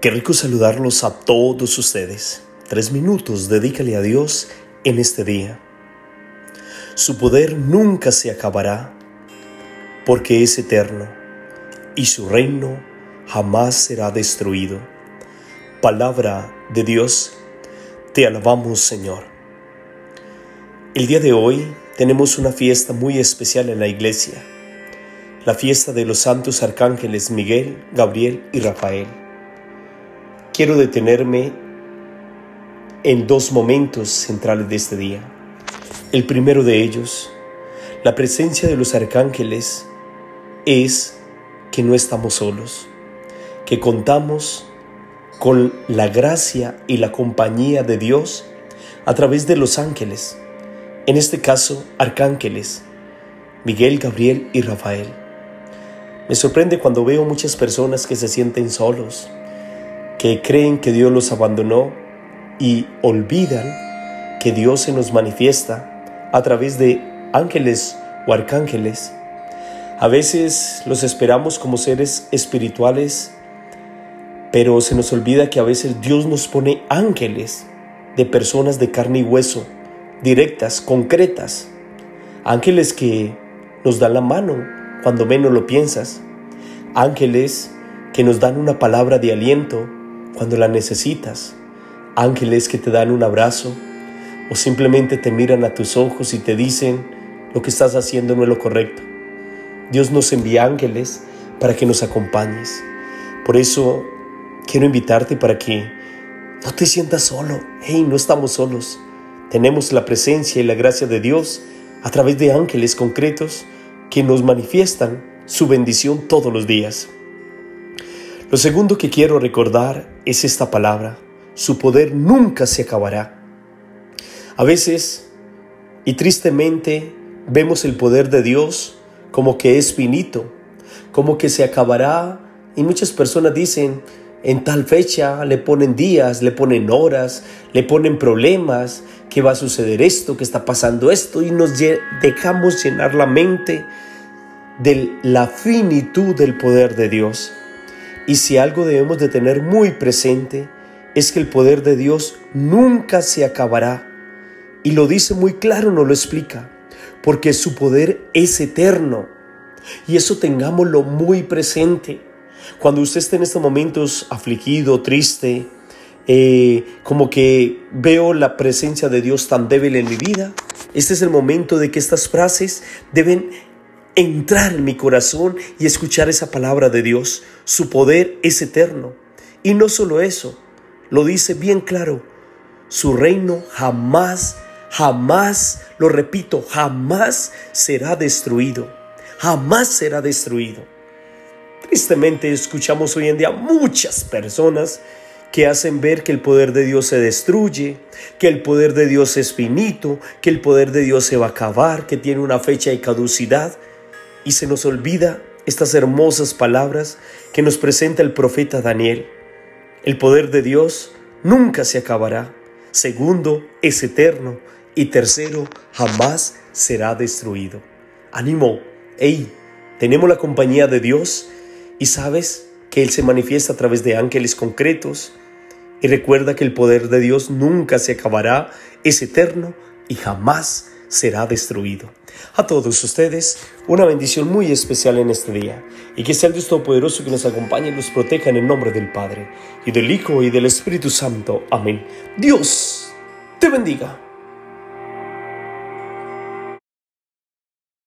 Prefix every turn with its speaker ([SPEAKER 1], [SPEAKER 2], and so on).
[SPEAKER 1] Qué rico saludarlos a todos ustedes. Tres minutos, dedícale a Dios en este día. Su poder nunca se acabará porque es eterno y su reino jamás será destruido. Palabra de Dios, te alabamos Señor. El día de hoy tenemos una fiesta muy especial en la iglesia, la fiesta de los santos arcángeles Miguel, Gabriel y Rafael. Quiero detenerme en dos momentos centrales de este día. El primero de ellos, la presencia de los arcángeles es que no estamos solos, que contamos con la gracia y la compañía de Dios a través de los ángeles, en este caso arcángeles, Miguel, Gabriel y Rafael. Me sorprende cuando veo muchas personas que se sienten solos, que creen que Dios los abandonó y olvidan que Dios se nos manifiesta a través de ángeles o arcángeles. A veces los esperamos como seres espirituales, pero se nos olvida que a veces Dios nos pone ángeles de personas de carne y hueso, directas, concretas. Ángeles que nos dan la mano cuando menos lo piensas. Ángeles que nos dan una palabra de aliento cuando la necesitas. Ángeles que te dan un abrazo o simplemente te miran a tus ojos y te dicen lo que estás haciendo no es lo correcto. Dios nos envía ángeles para que nos acompañes. Por eso quiero invitarte para que no te sientas solo. Hey, no estamos solos. Tenemos la presencia y la gracia de Dios a través de ángeles concretos que nos manifiestan su bendición todos los días. Lo segundo que quiero recordar es esta palabra. Su poder nunca se acabará. A veces, y tristemente, vemos el poder de Dios como que es finito, como que se acabará. Y muchas personas dicen, en tal fecha le ponen días, le ponen horas, le ponen problemas, que va a suceder esto, que está pasando esto, y nos dejamos llenar la mente de la finitud del poder de Dios. Y si algo debemos de tener muy presente es que el poder de Dios nunca se acabará. Y lo dice muy claro, nos lo explica, porque su poder es eterno. Y eso tengámoslo muy presente. Cuando usted esté en estos momentos afligido, triste, eh, como que veo la presencia de Dios tan débil en mi vida, este es el momento de que estas frases deben entrar en mi corazón y escuchar esa palabra de Dios. Su poder es eterno. Y no solo eso, lo dice bien claro, su reino jamás, jamás, lo repito, jamás será destruido. Jamás será destruido. Tristemente escuchamos hoy en día muchas personas que hacen ver que el poder de Dios se destruye, que el poder de Dios es finito, que el poder de Dios se va a acabar, que tiene una fecha de caducidad y se nos olvida estas hermosas palabras que nos presenta el profeta Daniel. El poder de Dios nunca se acabará. Segundo, es eterno. Y tercero, jamás será destruido. Ánimo, hey, tenemos la compañía de Dios y sabes que Él se manifiesta a través de ángeles concretos. Y recuerda que el poder de Dios nunca se acabará, es eterno y jamás será destruido. A todos ustedes, una bendición muy especial en este día, y que sea el Dios Todopoderoso que nos acompañe y nos proteja en el nombre del Padre, y del Hijo, y del Espíritu Santo. Amén. Dios te bendiga.